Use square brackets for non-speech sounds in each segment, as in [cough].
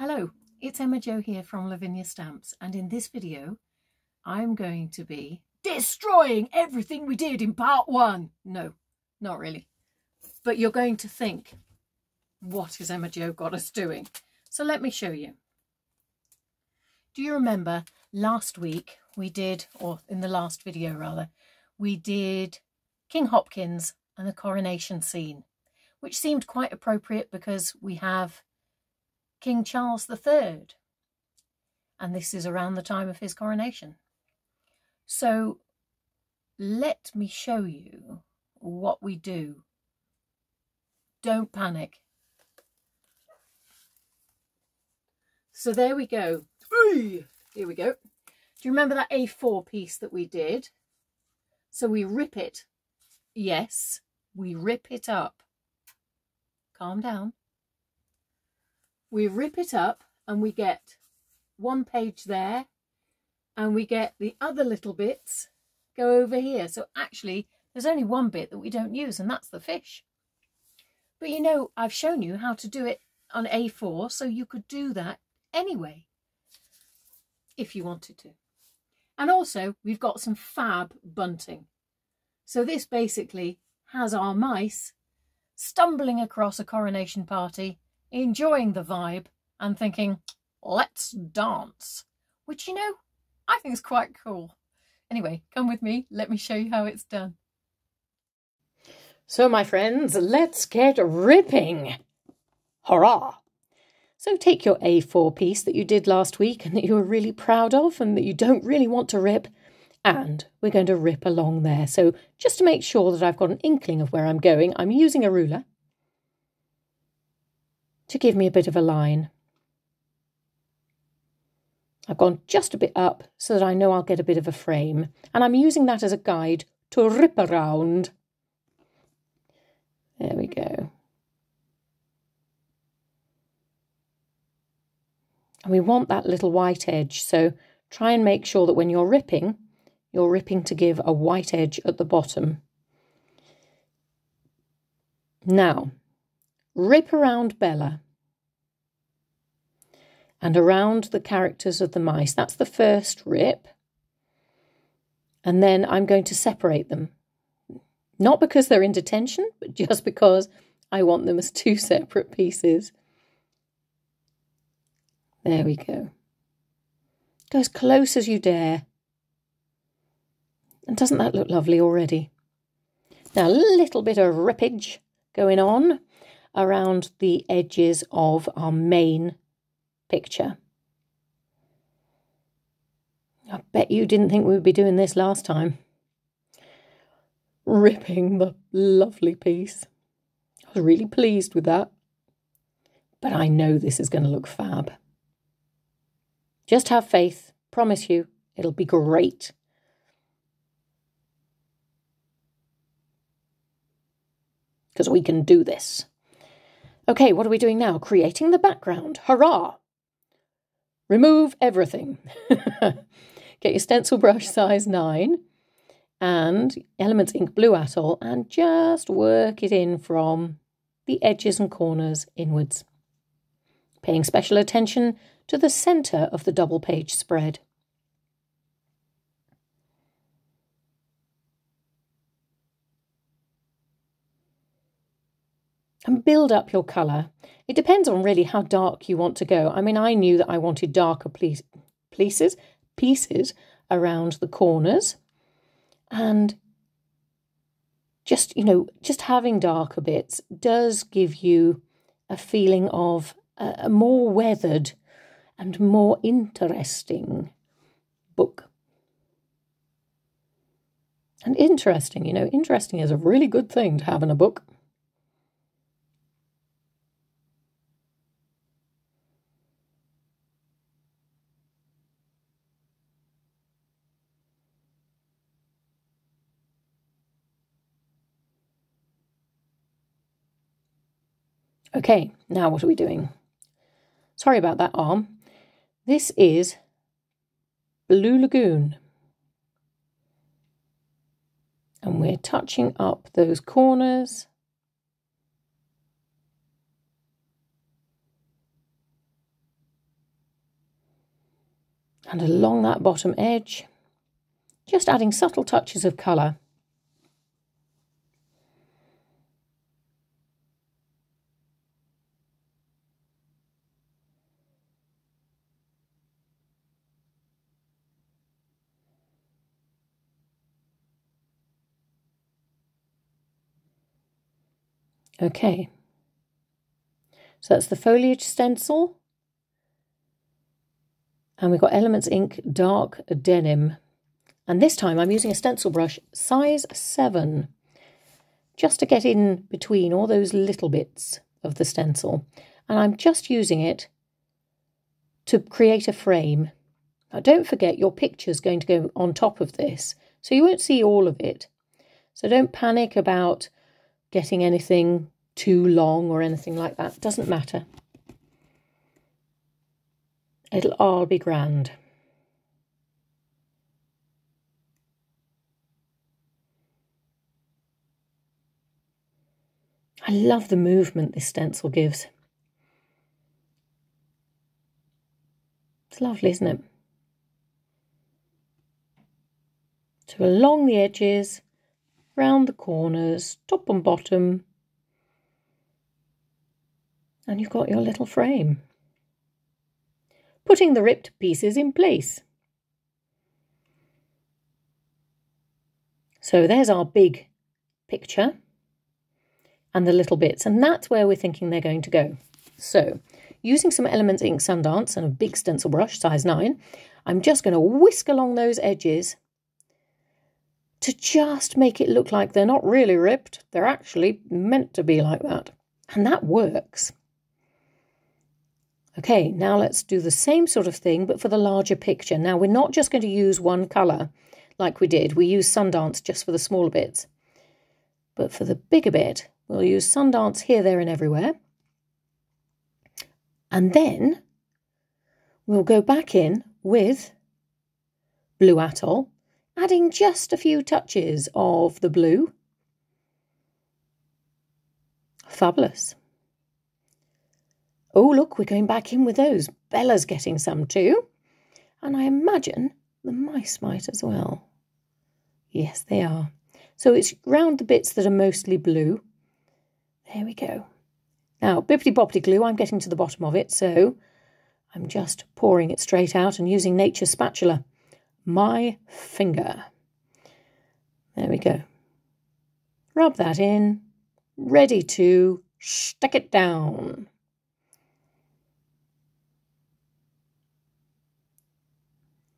Hello, it's Emma Jo here from Lavinia Stamps and in this video I'm going to be destroying everything we did in part one. No, not really. But you're going to think, what has Emma Jo got us doing? So let me show you. Do you remember last week we did, or in the last video rather, we did King Hopkins and the coronation scene, which seemed quite appropriate because we have King Charles III. And this is around the time of his coronation. So let me show you what we do. Don't panic. So there we go. Here we go. Do you remember that A4 piece that we did? So we rip it. Yes, we rip it up. Calm down we rip it up and we get one page there and we get the other little bits go over here. So actually there's only one bit that we don't use and that's the fish. But you know, I've shown you how to do it on A4 so you could do that anyway if you wanted to. And also we've got some fab bunting. So this basically has our mice stumbling across a coronation party enjoying the vibe and thinking, let's dance. Which, you know, I think is quite cool. Anyway, come with me, let me show you how it's done. So, my friends, let's get ripping. Hurrah! So take your A4 piece that you did last week and that you were really proud of and that you don't really want to rip, and we're going to rip along there. So just to make sure that I've got an inkling of where I'm going, I'm using a ruler to give me a bit of a line. I've gone just a bit up so that I know I'll get a bit of a frame and I'm using that as a guide to rip around. There we go. And we want that little white edge, so try and make sure that when you're ripping, you're ripping to give a white edge at the bottom. Now, rip around Bella and around the characters of the mice. That's the first rip. And then I'm going to separate them. Not because they're in detention, but just because I want them as two [laughs] separate pieces. There we go. Go as close as you dare. And doesn't that look lovely already? Now, a little bit of rippage going on around the edges of our main picture. I bet you didn't think we would be doing this last time. Ripping the lovely piece. I was really pleased with that. But I know this is going to look fab. Just have faith. Promise you, it'll be great. Because we can do this. Okay, what are we doing now? Creating the background. Hurrah! Remove everything. [laughs] Get your stencil brush size 9 and Elements Ink Blue Atoll and just work it in from the edges and corners inwards. Paying special attention to the centre of the double page spread. and build up your colour. It depends on really how dark you want to go. I mean, I knew that I wanted darker pieces, pieces around the corners and just, you know, just having darker bits does give you a feeling of a, a more weathered and more interesting book. And interesting, you know, interesting is a really good thing to have in a book. Okay, now what are we doing? Sorry about that arm. This is Blue Lagoon. And we're touching up those corners. And along that bottom edge, just adding subtle touches of colour. Okay. So that's the foliage stencil. And we've got Elements Ink Dark Denim. And this time I'm using a stencil brush size 7, just to get in between all those little bits of the stencil. And I'm just using it to create a frame. Now don't forget your picture's going to go on top of this, so you won't see all of it. So don't panic about getting anything too long or anything like that. Doesn't matter. It'll all be grand. I love the movement this stencil gives. It's lovely, isn't it? So along the edges, round the corners, top and bottom, and you've got your little frame. Putting the ripped pieces in place. So there's our big picture and the little bits, and that's where we're thinking they're going to go. So, using some Elements Ink Sundance and a big stencil brush, size 9, I'm just going to whisk along those edges to just make it look like they're not really ripped, they're actually meant to be like that. And that works. Okay, now let's do the same sort of thing, but for the larger picture. Now, we're not just going to use one colour like we did. We use Sundance just for the smaller bits. But for the bigger bit, we'll use Sundance here, there and everywhere. And then we'll go back in with Blue Atoll, adding just a few touches of the blue. Fabulous. Oh, look, we're going back in with those. Bella's getting some too. And I imagine the mice might as well. Yes, they are. So it's round the bits that are mostly blue. There we go. Now, bippity boppity glue, I'm getting to the bottom of it, so I'm just pouring it straight out and using nature's spatula. My finger. There we go. Rub that in. Ready to stick it down.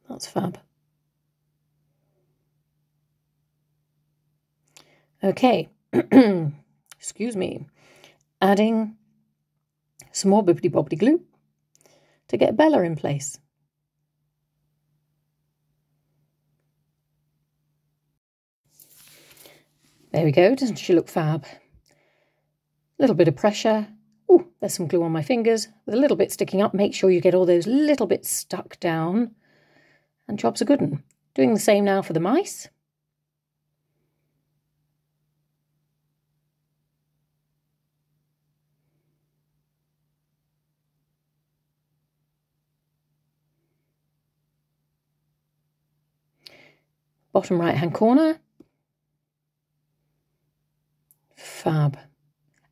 That's fab. Okay, [clears throat] excuse me. Adding some more Bippity Boppity glue to get Bella in place. There we go. Doesn't she look fab? A little bit of pressure. Oh, there's some glue on my fingers with a little bit sticking up. Make sure you get all those little bits stuck down and job's a good one. Doing the same now for the mice. Bottom right hand corner. Fab.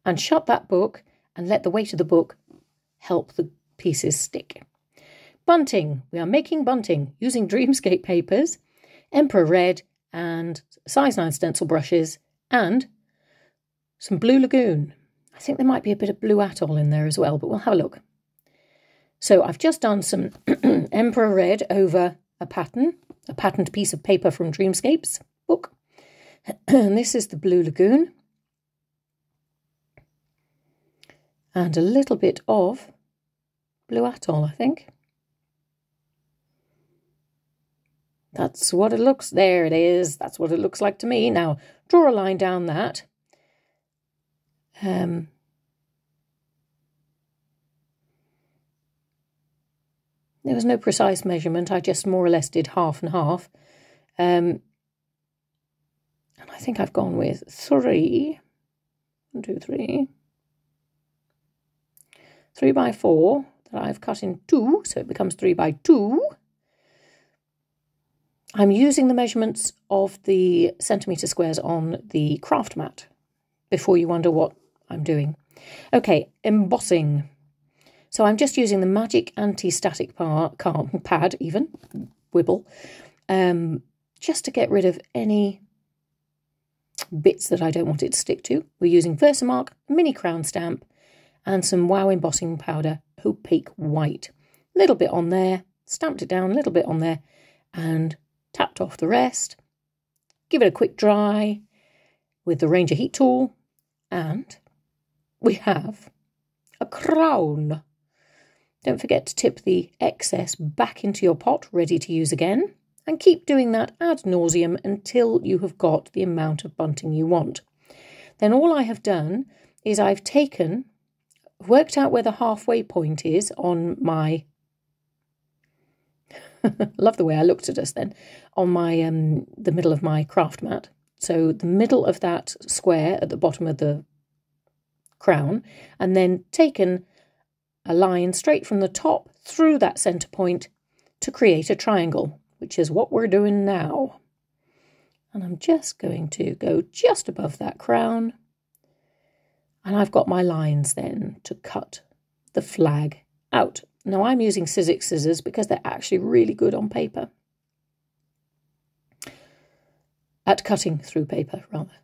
And shut that book and let the weight of the book help the pieces stick. Bunting. We are making bunting using [laughs] Dreamscape papers, Emperor Red, and size 9 stencil brushes, and some Blue Lagoon. I think there might be a bit of Blue Atoll in there as well, but we'll have a look. So I've just done some [clears throat] Emperor Red over a pattern, a patterned piece of paper from Dreamscapes book. [clears throat] and this is the Blue Lagoon. And a little bit of Blue Atoll, I think. That's what it looks, there it is. That's what it looks like to me. Now, draw a line down that. Um, there was no precise measurement. I just more or less did half and half. Um, and I think I've gone with three, one, two, three, three by four that I've cut in two, so it becomes three by two I'm using the measurements of the centimetre squares on the craft mat before you wonder what I'm doing. Okay, embossing. So I'm just using the Magic Anti-Static [laughs] pad, even, Wibble, um, just to get rid of any bits that I don't want it to stick to. We're using Versamark mini crown stamp and some Wow embossing powder, opaque white. Little bit on there, stamped it down, a little bit on there, and tapped off the rest. Give it a quick dry with the Ranger heat tool, and we have a crown. Don't forget to tip the excess back into your pot, ready to use again, and keep doing that ad nauseum until you have got the amount of bunting you want. Then all I have done is I've taken, worked out where the halfway point is on my [laughs] love the way I looked at us then on my um the middle of my craft mat. So the middle of that square at the bottom of the crown, and then taken a line straight from the top through that centre point to create a triangle, which is what we're doing now. And I'm just going to go just above that crown. And I've got my lines then to cut the flag out. Now I'm using Sizzix scissors because they're actually really good on paper. At cutting through paper, rather.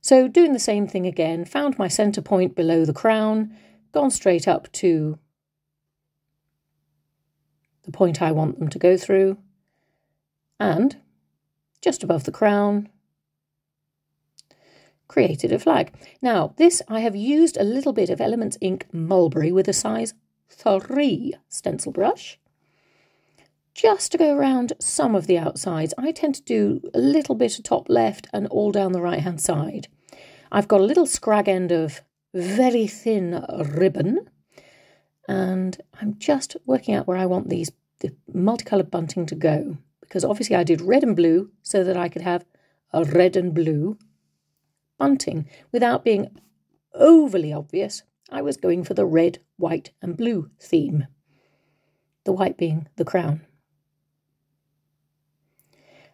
So doing the same thing again, found my centre point below the crown, gone straight up to the point I want them to go through, and just above the crown, created a flag. Now, this I have used a little bit of Elements Ink Mulberry with a size 3 stencil brush just to go around some of the outsides. I tend to do a little bit of top left and all down the right hand side. I've got a little scrag end of very thin ribbon and I'm just working out where I want these the multicoloured bunting to go because obviously I did red and blue so that I could have a red and blue bunting without being overly obvious. I was going for the red, white and blue theme. The white being the crown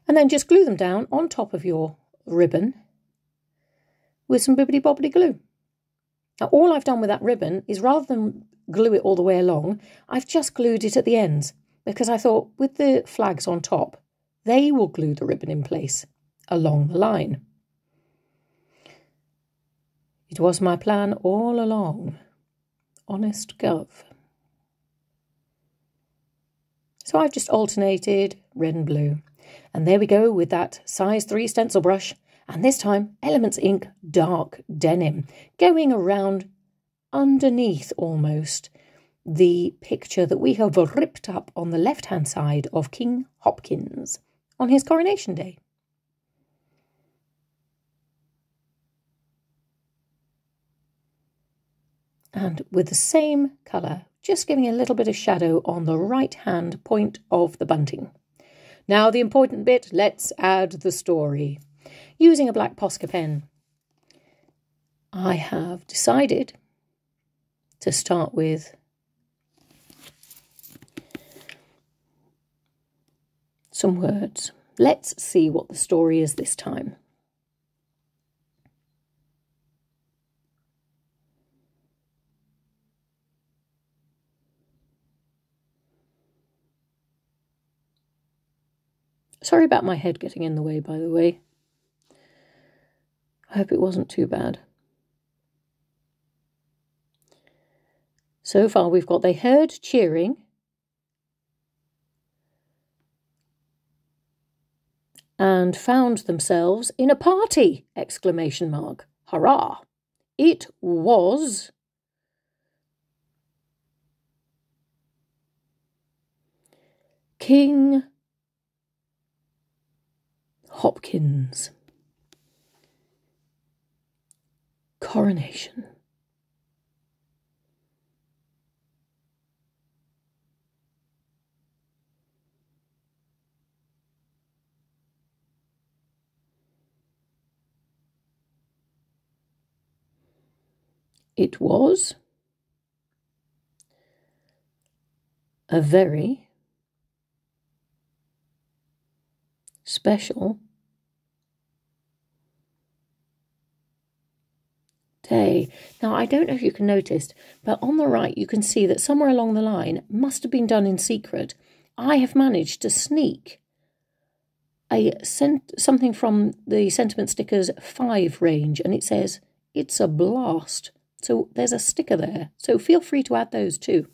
and then just glue them down on top of your ribbon with some Bippity Boppity glue. Now, all I've done with that ribbon is rather than glue it all the way along, I've just glued it at the ends because I thought with the flags on top, they will glue the ribbon in place along the line. It was my plan all along. Honest Gov. So I've just alternated red and blue. And there we go with that size 3 stencil brush. And this time, Elements Ink Dark Denim, going around underneath almost the picture that we have ripped up on the left hand side of King Hopkins on his coronation day. And with the same colour, just giving a little bit of shadow on the right hand point of the bunting. Now, the important bit let's add the story. Using a black Posca pen, I have decided to start with some words. Let's see what the story is this time. Sorry about my head getting in the way, by the way. I hope it wasn't too bad. So far, we've got they heard cheering. And found themselves in a party! Exclamation mark. Hurrah! It was King Coronation. It was a very special day. Now, I don't know if you can notice, but on the right, you can see that somewhere along the line must have been done in secret. I have managed to sneak a sent something from the sentiment stickers 5 range and it says it's a blast so there's a sticker there so feel free to add those too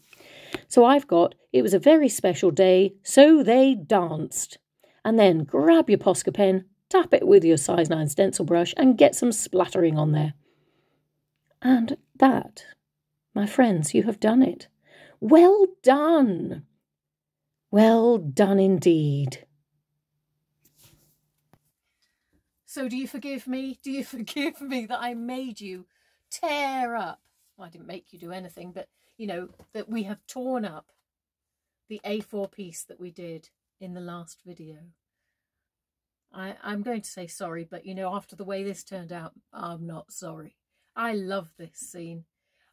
so i've got it was a very special day so they danced and then grab your posca pen tap it with your size 9 stencil brush and get some splattering on there and that my friends you have done it well done well done indeed So do you forgive me? Do you [laughs] forgive me that I made you tear up? Well, I didn't make you do anything, but you know, that we have torn up the A4 piece that we did in the last video. I, I'm going to say sorry, but you know, after the way this turned out, I'm not sorry. I love this scene.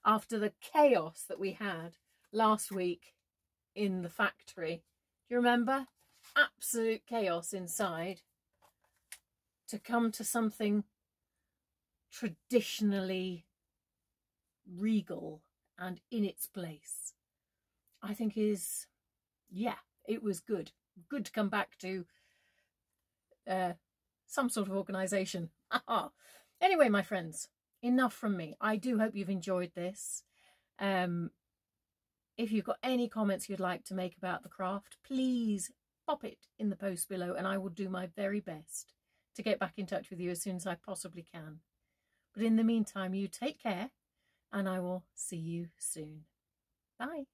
After the chaos that we had last week in the factory, do you remember? Absolute chaos inside to come to something traditionally regal and in its place, I think is, yeah, it was good. Good to come back to uh, some sort of organisation. [laughs] anyway, my friends, enough from me. I do hope you've enjoyed this. Um, if you've got any comments you'd like to make about the craft, please pop it in the post below and I will do my very best to get back in touch with you as soon as I possibly can. But in the meantime, you take care and I will see you soon. Bye.